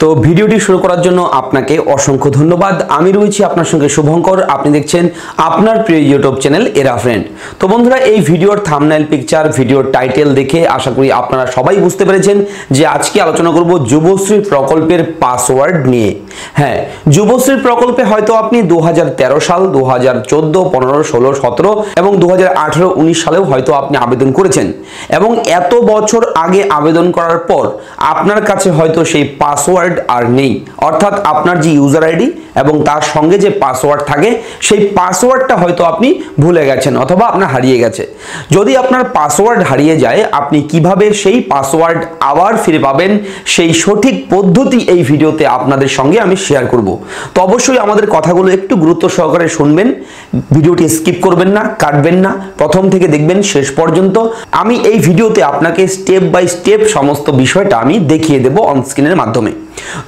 তো ভিডিওটি শুরু করার জন্য আপনাকে অসংখ্য ধন্যবাদ। আমি রয়েছি আপনার সঙ্গে শুভঙ্কর। আপনি দেখছেন আপনার প্রিয় ইউটিউব চ্যানেল এরা ফ্রেন্ড তো বন্ধুরা, এই ভিডিওর থামনাইল পিকচার ভিডিওর টাইটেল দেখে আশা করি আপনারা সবাই বুঝতে পেরেছেন যে আজকে আলোচনা করব যুবশ্রী প্রকল্পের পাসওয়ার্ড নিয়ে। হ্যাঁ যুবশ্রী প্রকল্পে হয়তো আপনি দু হাজার তেরো সাল দু হাজার চোদ্দ, পনেরো, ষোলো, সতেরো এবং দু হাজার আঠেরো, উনিশ সালেও হয়তো আপনি আবেদন করেছেন। এবং এত বছর আগে আবেদন করার পর আপনার কাছে হয়তো সেই পাসওয়ার্ড আর নেই। অর্থাৎ আপনার যে ইউজার আইডি এবং তার সঙ্গে যে পাসওয়ার্ড থাকে, সেই পাসওয়ার্ডটা হয়তো আপনি ভুলে গেছেন অথবা আপনার হারিয়ে গেছে। যদি আপনার পাসওয়ার্ড হারিয়ে যায়, আপনি কীভাবে সেই পাসওয়ার্ড আবার ফিরে পাবেন? সেই সঠিক পদ্ধতি এই ভিডিওতে আপনাদের সঙ্গে আমি শেয়ার করব। তো অবশ্যই আমাদের কথাগুলো একটু গুরুত্ব সহকারে শুনবেন। ভিডিওটি স্কিপ করবেন না, কাটবেন না। প্রথম থেকে দেখবেন শেষ পর্যন্ত। আমি এই ভিডিওতে আপনাকে স্টেপ বাই স্টেপ সমস্ত বিষয়টা আমি দেখিয়ে দেবো অনস্ক্রিনের মাধ্যমে।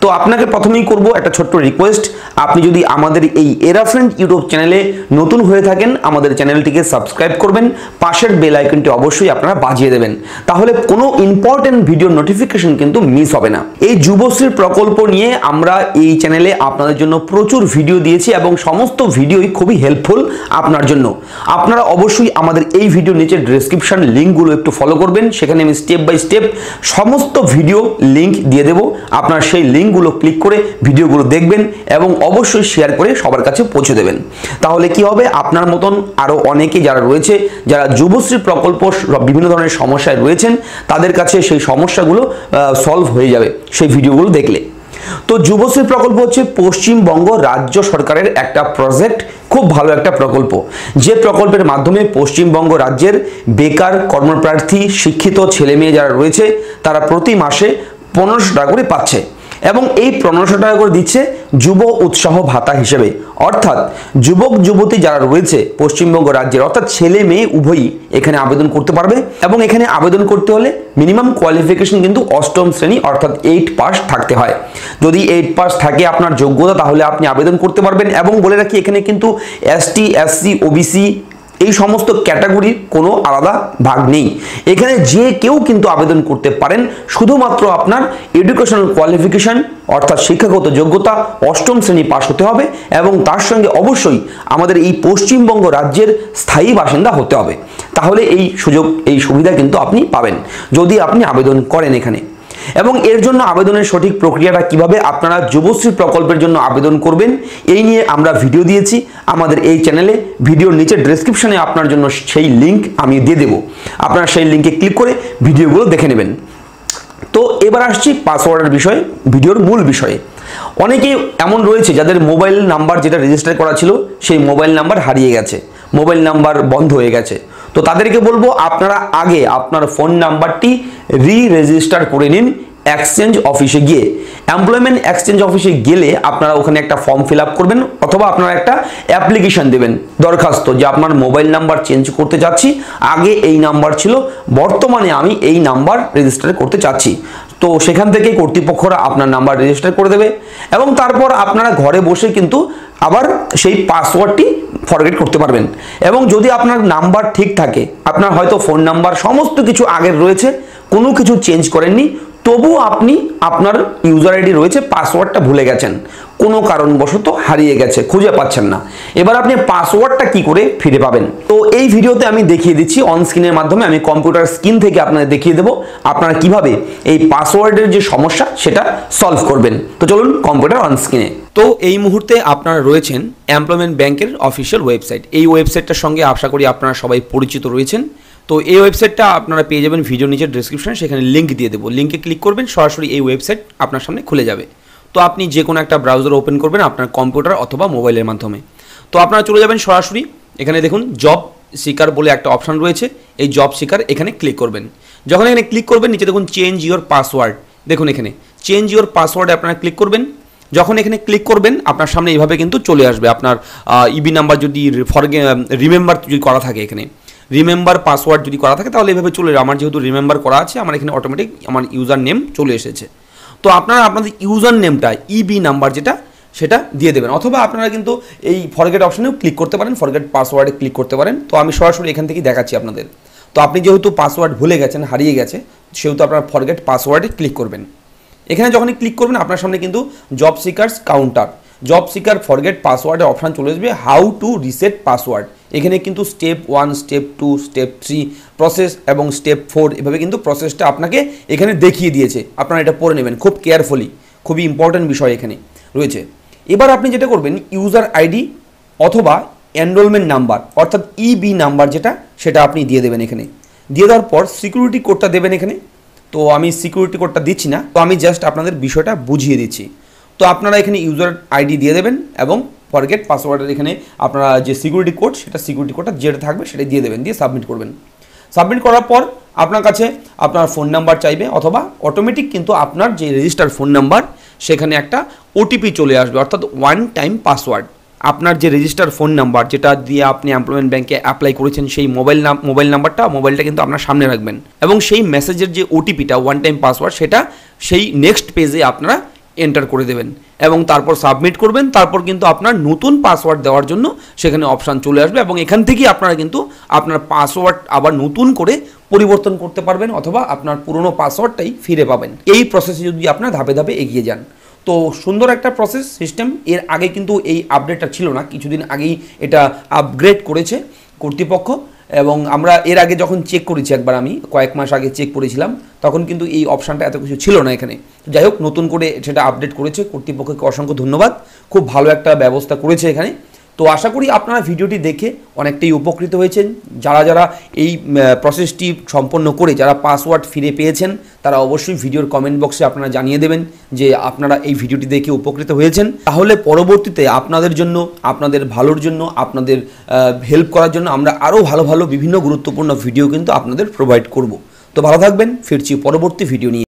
তো আপনাকে প্রথমেই করব একটা ছোট্ট রিকোয়েস্ট আপনি যদি আমাদের এই এরাফ্রেন্ড ইউটিউব চ্যানেলে নতুন হয়ে থাকেন, আমাদের চ্যানেলটিকে সাবস্ক্রাইব করবেন, পাশের বেল আইকনটি অবশ্যই আপনারা বাজিয়ে দেবেন। তাহলে কোনো ইম্পর্টেন্ট ভিডিও নোটিফিকেশন কিন্তু মিস হবে না। এই যুবশ্রীর প্রকল্প নিয়ে আমরা এই চ্যানেলে আপনাদের জন্য প্রচুর ভিডিও দিয়েছি এবং সমস্ত ভিডিওই খুবই হেল্পফুল আপনার জন্য। আপনারা অবশ্যই আমাদের এই ভিডিও নিচে ডিসক্রিপশন লিঙ্কগুলো একটু ফলো করবেন। সেখানে আমি স্টেপ বাই স্টেপ সমস্ত ভিডিও লিঙ্ক দিয়ে দেবো। আপনার সেই লিঙ্কগুলো ক্লিক করে ভিডিওগুলো দেখবেন এবং অবশ্যই শেয়ার করে সবার কাছে পৌঁছে দেবেন। তাহলে কি হবে? আপনার মতন আরও অনেকে যারা রয়েছে, যারা যুবশ্রী প্রকল্প বিভিন্ন ধরনের সমস্যায় রয়েছেন, তাদের কাছে সেই সমস্যাগুলো সলভ হয়ে যাবে সেই ভিডিওগুলো দেখলে। তো যুবশ্রী প্রকল্প হচ্ছে পশ্চিমবঙ্গ রাজ্য সরকারের একটা প্রজেক্ট খুব ভালো একটা প্রকল্প। যে প্রকল্পের মাধ্যমে পশ্চিমবঙ্গ রাজ্যের বেকার কর্মপ্রার্থী, শিক্ষিত ছেলে মেয়ে যারা রয়েছে, তারা প্রতি মাসে পনেরোশো টাকা করে পাচ্ছে। এবং এই পনেরোশো টাকা করে দিচ্ছে যুব উৎসাহ ভাতা হিসেবে। অর্থাৎ যুবক, যুবতী যারা রয়েছে পশ্চিমবঙ্গ রাজ্যের, অর্থাৎ ছেলে মেয়ে উভয়ই এখানে আবেদন করতে পারবে এবং এখানে আবেদন করতে হলে মিনিমাম কোয়ালিফিকেশন কিন্তু অষ্টম শ্রেণি, অর্থাৎ এইট পাস থাকতে হয়। যদি এইট পাস থাকে আপনার যোগ্যতা, তাহলে আপনি আবেদন করতে পারবেন এবং বলে রাখি, এখানে কিন্তু এসটি এসসি ওবিসি এই সমস্ত ক্যাটাগরির কোনো আলাদা ভাগ নেই। এখানে যে কেউ কিন্তু আবেদন করতে পারেন, শুধুমাত্র আপনার এডুকেশনাল কোয়ালিফিকেশন অর্থাৎ শিক্ষাগত যোগ্যতা, অষ্টম শ্রেণি পাশ হতে হবে এবং তার সঙ্গে অবশ্যই আমাদের এই পশ্চিমবঙ্গ রাজ্যের স্থায়ী বাসিন্দা হতে হবে। তাহলে এই সুযোগ, এই সুবিধা কিন্তু আপনি পাবেন। যদি আপনি আবেদন করেন এখানে এবং এর জন্য আবেদনের সঠিক প্রক্রিয়াটা কীভাবে আপনারা যুবশ্রী প্রকল্পের জন্য আবেদন করবেন, এই নিয়ে আমরা ভিডিও দিয়েছি। আমাদের এই চ্যানেলে ভিডিওর নিচে ডেসক্রিপশনে আপনার জন্য সেই লিঙ্ক আমি দিয়ে দেবো। আপনারা সেই লিঙ্কে ক্লিক করে ভিডিওগুলো দেখে নেবেন। তো এবার আসছি পাসওয়ার্ডের বিষয়ে ভিডিওর মূল বিষয়ে। অনেকে এমন রয়েছে যাদের মোবাইল নাম্বার যেটা রেজিস্টার করা ছিল, সেই মোবাইল নাম্বার হারিয়ে গেছে। মোবাইল নাম্বার বন্ধ হয়ে গেছে। তো তাদেরকে বলব, আপনারা আগে আপনার ফোন নাম্বারটি রি রেজিস্টার করে নিন এক্সচেঞ্জ অফিসে গিয়ে। এমপ্লয়মেন্ট এক্সচেঞ্জ অফিসে গেলে আপনারা ওখানে একটা ফর্ম ফিল করবেন অথবা আপনারা একটা অ্যাপ্লিকেশন দেবেন দরখাস্ত যে আপনার মোবাইল নাম্বার চেঞ্জ করতে চাচ্ছি। আগে এই নাম্বার ছিল, বর্তমানে আমি এই নাম্বার রেজিস্টার করতে চাচ্ছি। তো সেখান থেকে কর্তৃপক্ষরা আপনার নাম্বার রেজিস্টার করে দেবে এবং তারপর আপনারা ঘরে বসে কিন্তু আবার সেই পাসওয়ার্ডটি ফরগেট করতে পারবেন। এবং যদি আপনার নাম্বার ঠিক থাকে, আপনার হয়তো ফোন নাম্বার সমস্ত কিছু আগের রয়েছে, কোনো কিছু চেঞ্জ করেননি তবু আপনি আপনার ইউজার আইডি রয়েছে পাসওয়ার্ডটা ভুলে গেছেন। কোনো কারণবশত হারিয়ে গেছে, খুঁজে পাচ্ছেন না। এবার আপনি পাসওয়ার্ডটা কি করে ফিরে পাবেন? তো এই ভিডিওতে আমি দেখিয়ে দিচ্ছি অন স্ক্রিনের মাধ্যমে আমি কম্পিউটার স্ক্রিন থেকে আপনাদের দেখিয়ে দেবো, আপনারা কীভাবে এই পাসওয়ার্ডের যে সমস্যা, সেটা সলভ করবেন। তো চলুন কম্পিউটার অন স্ক্রিনে তো এই মুহূর্তে আপনারা রয়েছেন এমপ্লয়মেন্ট ব্যাংকের অফিসিয়াল ওয়েবসাইট এই ওয়েবসাইটটার সঙ্গে আশা করি আপনারা সবাই পরিচিত রয়েছেন। তো এই ওয়েবসাইটটা আপনারা পেয়ে যাবেন ভিডিও নিচের ডিসক্রিপশনে সেখানে লিঙ্ক দিয়ে দেবো। লিঙ্কে ক্লিক করবেন, সরাসরি এই ওয়েবসাইট আপনার সামনে খুলে যাবে। তো আপনি যে কোনো একটা ব্রাউজার ওপেন করবেন আপনার কম্পিউটার অথবা মোবাইলের মাধ্যমে। তো আপনারা চলে যাবেন সরাসরি, এখানে দেখুন জব সিকার বলে একটা অপশান রয়েছে। এই জব সিকার এখানে ক্লিক করবেন। যখন এখানে ক্লিক করবেন, নিচে দেখুন চেঞ্জ ইওর পাসওয়ার্ড দেখুন এখানে চেঞ্জ ইওর পাসওয়ার্ডে আপনারা ক্লিক করবেন। যখন এখানে ক্লিক করবেন, আপনার সামনে এইভাবে কিন্তু চলে আসবে। আপনার ইবি নাম্বার যদি ফর রিমেম্বার যদি করা থাকে এখানে। রিমেম্বার পাসওয়ার্ড যদি করা থাকে, তাহলে এভাবে চলে যাবে। আমার যেহেতু রিমেম্বার করা আছে, আমার এখানে অটোমেটিক আমার ইউজার নেম চলে এসেছে। তো আপনারা আপনাদের ইউজার নেমটা ইবি নাম্বার যেটা, সেটা দিয়ে দেবেন। অথবা আপনারা কিন্তু এই ফরগেট অপশানেও ক্লিক করতে পারেন ফরগেট পাসওয়ার্ডে ক্লিক করতে পারেন। তো আমি সরাসরি এখান থেকেই দেখাচ্ছি আপনাদের। তো আপনি যেহেতু পাসওয়ার্ড ভুলে গেছেন, হারিয়ে গেছে, সেহেতু আপনার ফরগেট পাসওয়ার্ডে ক্লিক করবেন। এখানে যখনই ক্লিক করবেন, আপনার সামনে কিন্তু job seekers counter job seeker forget পাসওয়ার্ডের অপশান চলে আসবে হাউ টু রিসেট পাসওয়ার্ড এখানে কিন্তু step one step two step three process এবং স্টেপ ফোর এভাবে কিন্তু প্রসেসটা আপনাকে এখানে দেখিয়ে দিয়েছে। আপনারা এটা পড়ে নেবেন খুব কেয়ারফুলি খুবই ইম্পর্ট্যান্ট বিষয় এখানে রয়েছে। এবার আপনি যেটা করবেন ইউজার আইডি অথবা এনরোলমেন্ট নাম্বার অর্থাৎ ইবি নাম্বার যেটা, সেটা আপনি দিয়ে দেবেন এখানে। দিয়ে দেওয়ার পর সিকিউরিটি কোডটা দেবেন এখানে। তো আমি সিকিউরিটি কোডটা দিচ্ছি না, তো আমি জাস্ট আপনাদের বিষয়টা বুঝিয়ে দিচ্ছি। তো আপনারা এখানে ইউজার আইডি দিয়ে দেবেন এবং ফরগেট পাসওয়ার্ডের এখানে আপনারা যে সিকিউরিটি কোড সেটা সিকিউরিটি কোডটা যেটা থাকবে সেটা দিয়ে দেবেন, দিয়ে সাবমিট করবেন। সাবমিট করার পর আপনার কাছে আপনার ফোন নাম্বার চাইবে অথবা অটোমেটিক কিন্তু আপনার যে রেজিস্টার ফোন নাম্বার সেখানে একটা ওটিপি চলে আসবে, অর্থাৎ ওয়ান টাইম পাসওয়ার্ড আপনার যে রেজিস্টার ফোন নাম্বার যেটা দিয়ে আপনি এমপ্লয়মেন্ট ব্যাংকে অ্যাপ্লাই করেছেন, সেই মোবাইল নাম মোবাইল নাম্বারটা মোবাইলটা কিন্তু আপনার সামনে রাখবেন। এবং সেই মেসেজের যে ওটিপিটা ওয়ান টাইম পাসওয়ার্ড সেটা সেই নেক্সট পেজে আপনারা এন্টার করে দেবেন এবং তারপর সাবমিট করবেন, তারপর কিন্তু আপনার নতুন পাসওয়ার্ড দেওয়ার জন্য সেখানে অপশান চলে আসবে এবং এখান থেকেই আপনারা কিন্তু আপনার পাসওয়ার্ড আবার নতুন করে পরিবর্তন করতে পারবেন অথবা আপনার পুরনো পাসওয়ার্ডটাই ফিরে পাবেন। এই প্রসেসে যদি আপনার ধাপে ধাপে এগিয়ে যান। তো সুন্দর একটা প্রসেস সিস্টেম এর আগে কিন্তু এই আপডেটটা ছিল না, কিছুদিন আগেই এটা আপগ্রেড করেছে কর্তৃপক্ষ। এবং আমরা এর আগে যখন চেক করেছি একবার আমি, কয়েক মাস আগে চেক করেছিলাম, তখন কিন্তু এই অপশানটা এত কিছু ছিল না এখানে। যাই হোক, নতুন করে সেটা আপডেট করেছে, কর্তৃপক্ষকে অসংখ্য ধন্যবাদ। খুব ভালো একটা ব্যবস্থা করেছে এখানে। তো আশা করি আপনারা ভিডিওটি দেখে অনেকটাই উপকৃত হয়েছেন। যারা যারা এই প্রসেসটি সম্পন্ন করে যারা পাসওয়ার্ড ফিরে পেয়েছেন, তারা অবশ্যই ভিডিওর কমেন্ট বক্সে আপনারা জানিয়ে দেবেন যে আপনারা এই ভিডিওটি দেখে উপকৃত হয়েছেন। তাহলে পরবর্তীতে আপনাদের জন্য, আপনাদের ভালোর জন্য, আপনাদের হেল্প করার জন্য আমরা আরও ভালো ভালো, বিভিন্ন গুরুত্বপূর্ণ ভিডিও কিন্তু আপনাদের প্রোভাইড করব। তো ভালো থাকবেন, ফিরছি পরবর্তী ভিডিও নিয়ে।